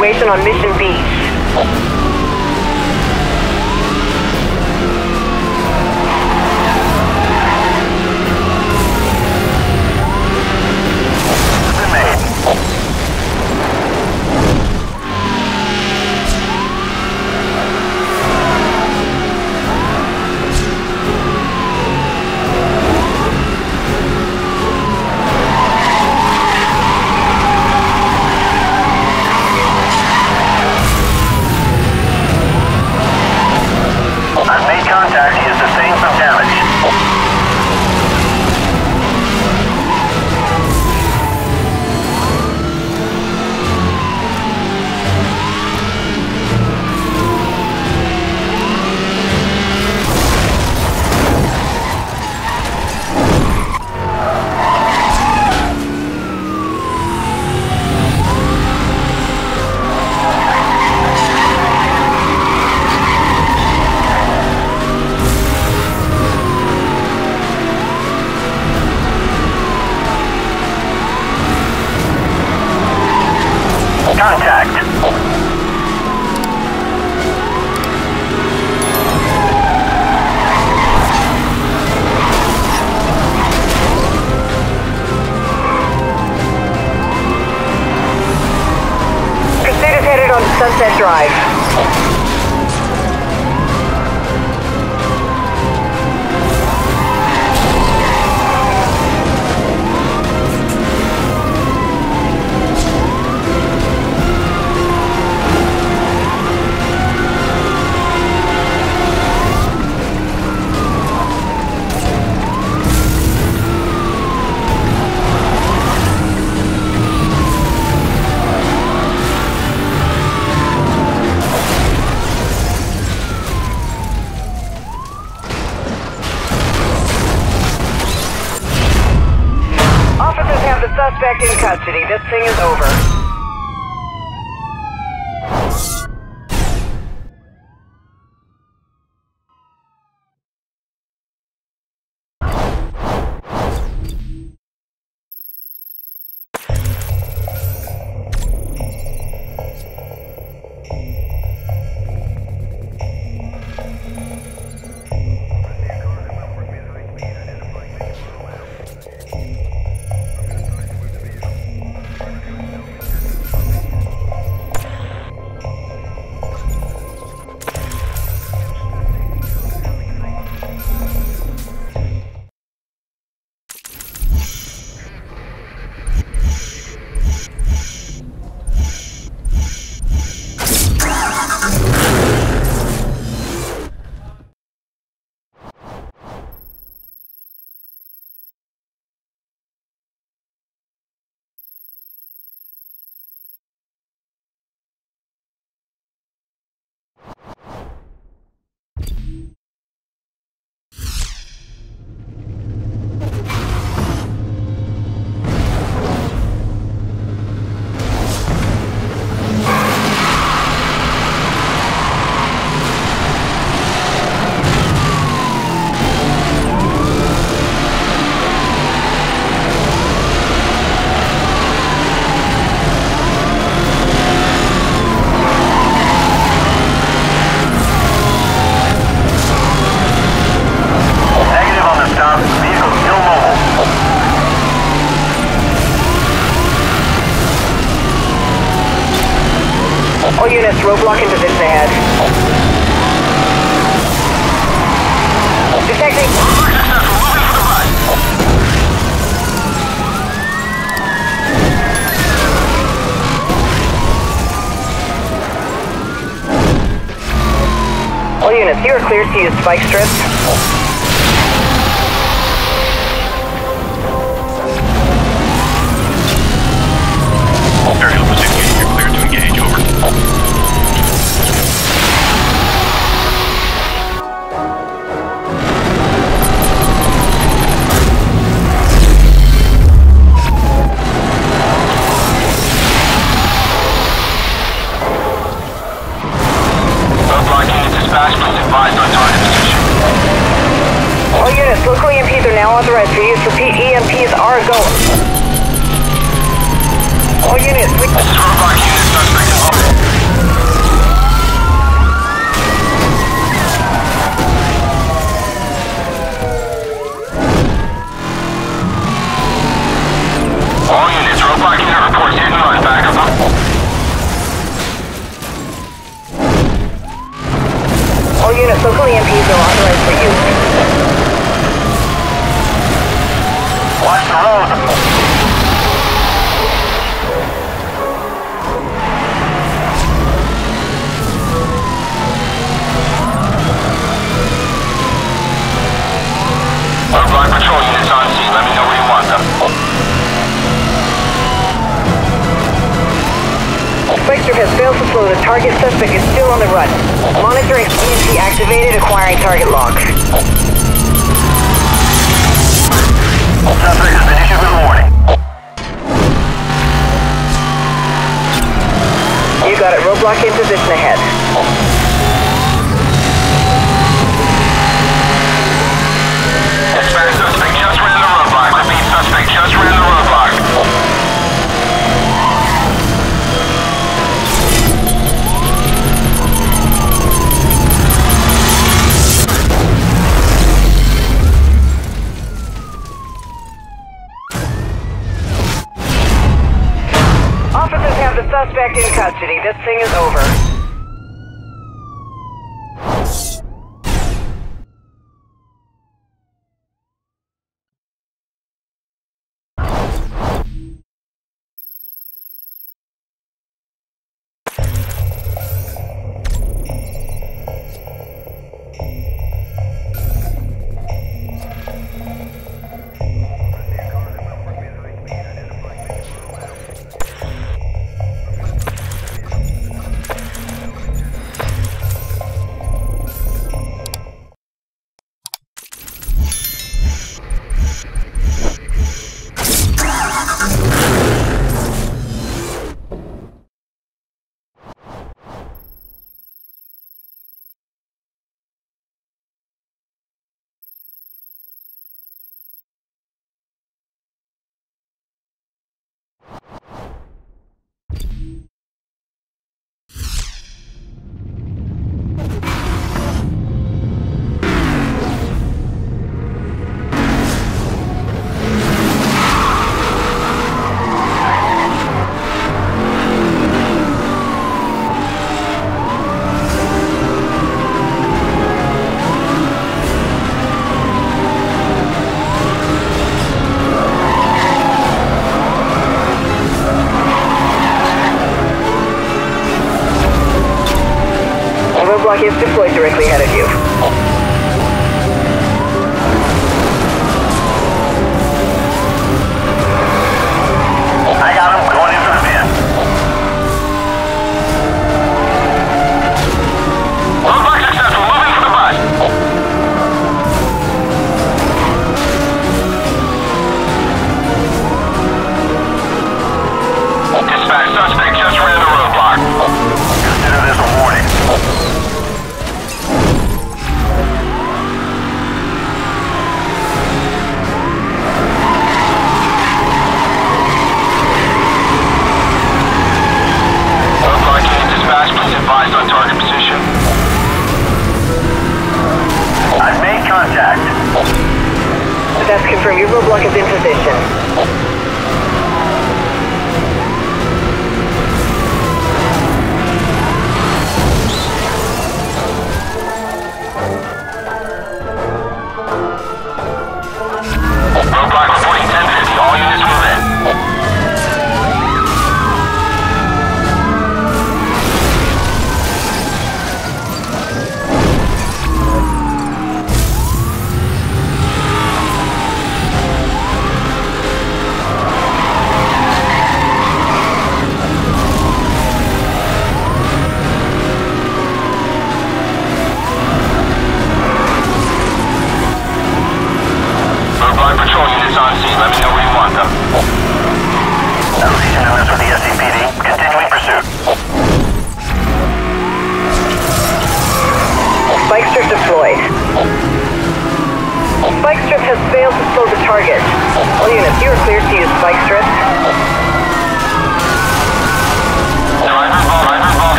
situation on Mission B. in custody. This thing is over. Roadblock into this ahead. Detecting. All units, you are clear to use spike strips. has failed to slow the target suspect is still on the run. Monitoring EMP activated, acquiring target lock. Suspect has been issued with warning. You got it. Roadblock in position ahead. Dispatch suspect just ran the roadblock. Repeat suspect just ran the roadblock. That's confirmed. Your roadblock is in position.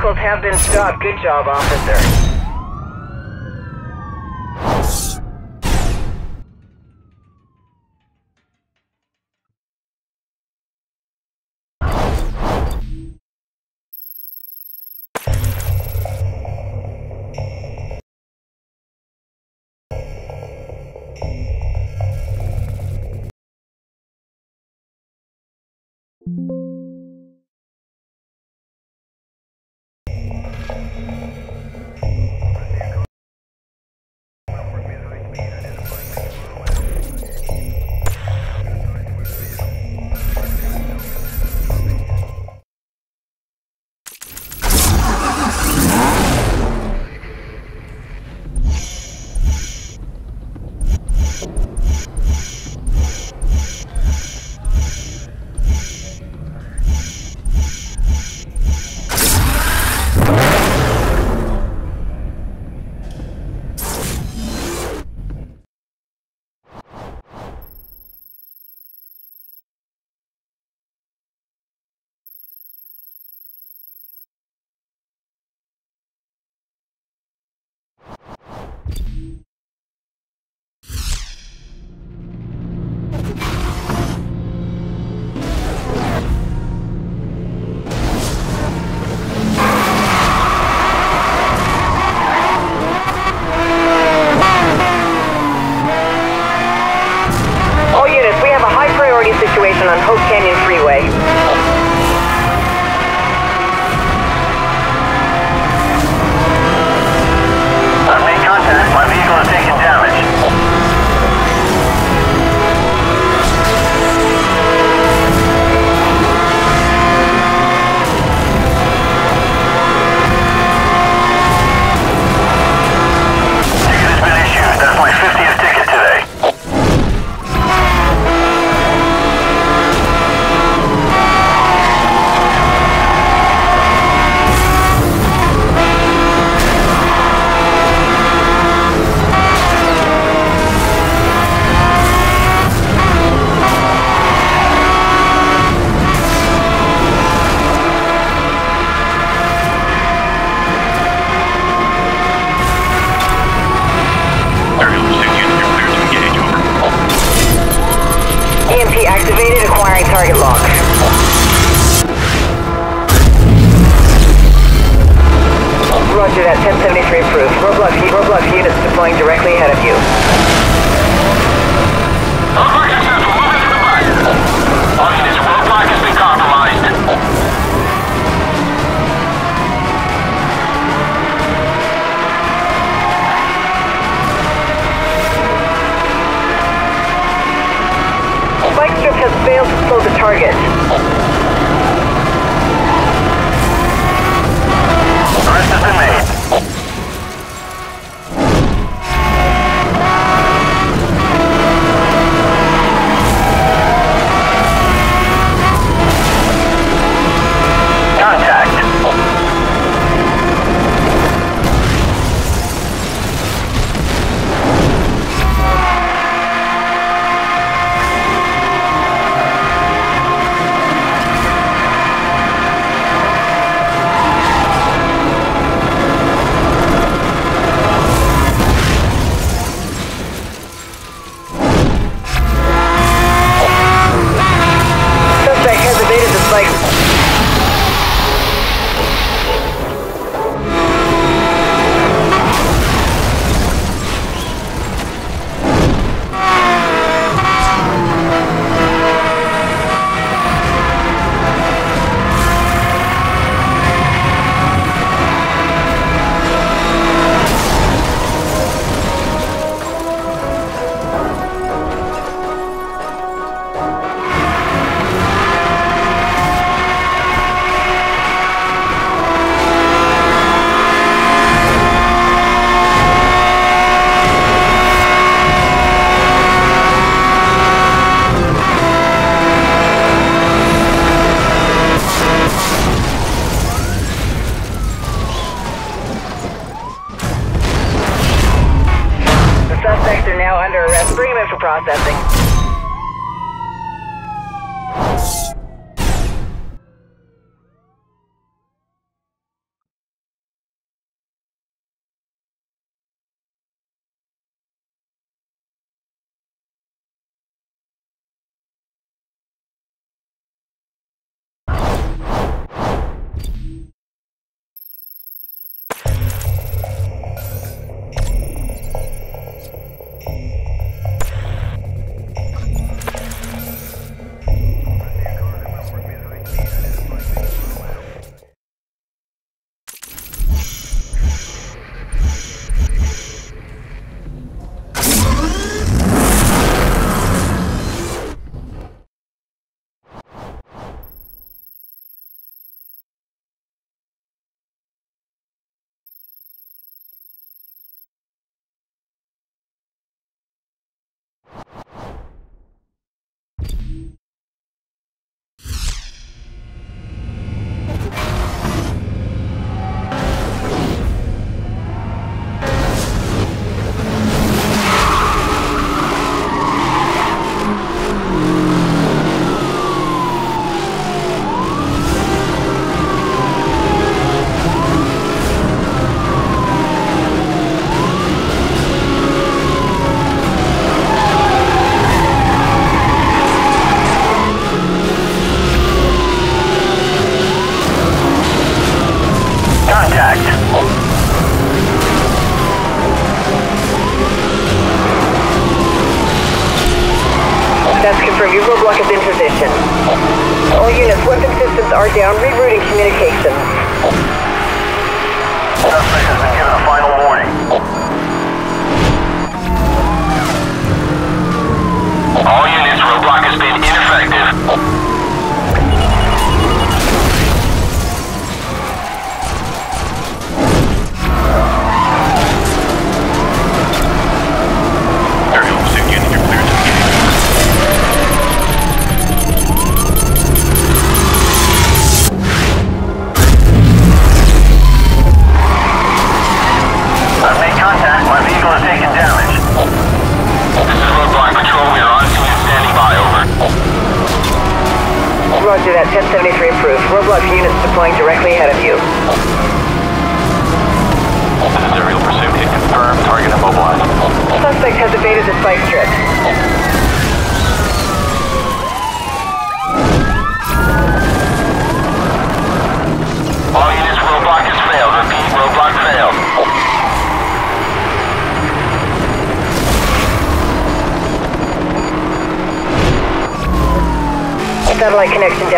Vehicles have been stopped. Good job, officer.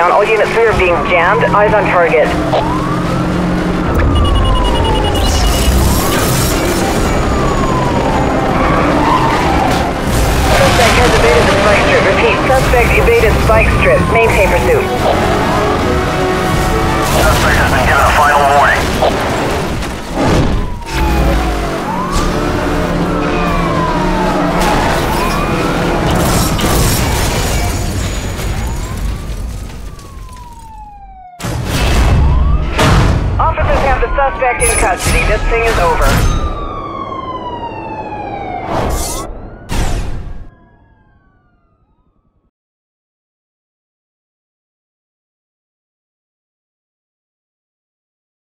down. All units we are being jammed. Eyes on target. Suspect has evaded the spike strip. Repeat, suspect evaded spike strip. Maintain pursuit. Suspect has been given a final warning. suspect in custody. This thing is over.